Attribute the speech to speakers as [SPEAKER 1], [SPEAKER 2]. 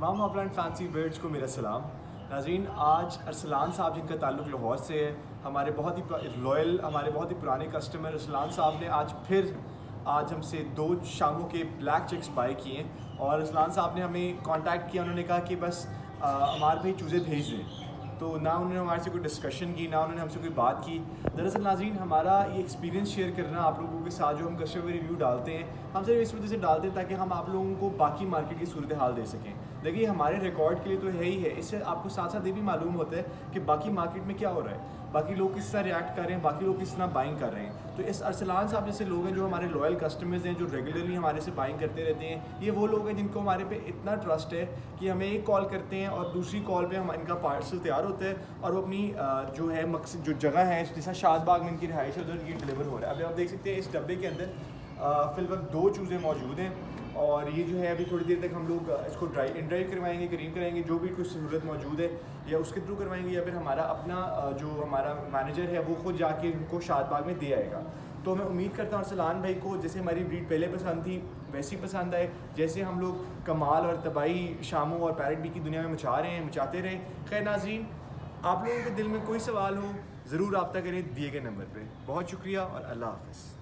[SPEAKER 1] तमाम offline fancy birds को मेरा सलाम। नाजीन आज अरसलान साहब, जिनका ताल्लुक लाहौर से है, हमारे बहुत ही लॉयल हमारे बहुत ही पुराने कस्टमर अरसलान साहब ने आज फिर, आज हमसे दो शामों के ब्लैक चेक्स बाय किए और अरसलान साहब ने हमें कांटेक्ट किया, उन्होंने कहा कि बस हमारे भाई चूज़े भेज दें। तो ना उन्होंने हमारे से कोई डिस्कशन की, ना उन्होंने हमसे कोई बात की। दरअसल नाजीन हमारा ये एक्सपीरियंस शेयर करना आप लोगों के साथ जो हम कस्टमर रिव्यू डालते हैं, हम सिर्फ़ इस वजह से डालते हैं ताकि हम आप लोगों को बाकी मार्केट की सूरत हाल दे सकें। देखिए हमारे रिकॉर्ड के लिए तो है ही है, इससे आपको साथ साथ ये भी मालूम होता है कि बाकी मार्केट में क्या हो रहा है। बाकी लोग किस तरह रिएक्ट कर रहे हैं, बाकी लोग किस तरह बाइंग कर रहे हैं। तो इस अरसलान साहब जैसे लोग हैं जो हमारे लॉयल कस्टमर्स हैं, जो रेगुलरली हमारे से बाइंग करते रहते हैं, ये वो लोग हैं जिनको हमारे पे इतना ट्रस्ट है कि हमें एक कॉल करते हैं और दूसरी कॉल पे हम इनका पार्सल तैयार होता है और वो अपनी जो है मकसद जो जगह है, जैसा शाहबाग में इनकी रिहाइश है, उधर ये डिलीवर हो रहा है। अभी आप देख सकते हैं इस डब्बे के अंदर फिलवक्त दो चूज़ें मौजूद हैं और ये जो है अभी थोड़ी देर तक हम लोग इसको ड्राई इन ड्राइव करवाएँगे करीम कराएँगे, जो भी कुछ सहूलत मौजूद है, या उसके थ्रू करवाएँगे, या फिर हमारा अपना जो हमारा मैनेजर है, वो खुद जाके उनको शादबाग में दे आएगा। तो मैं उम्मीद करता हूँ अरसलान भाई को, जैसे हमारी ब्रीड पहले पसंद थी, वैसी पसंद आए। जैसे हम लोग कमाल और तबाही, शामों और पैरट की दुनिया में मचा रहे हैं, मचाते रहे। खैर नाजीन आप लोगों के दिल में कोई सवाल हो, ज़रूर रबता करें दिए गए नंबर पर बहुत शुक्रिया और अल्लाह हाफ़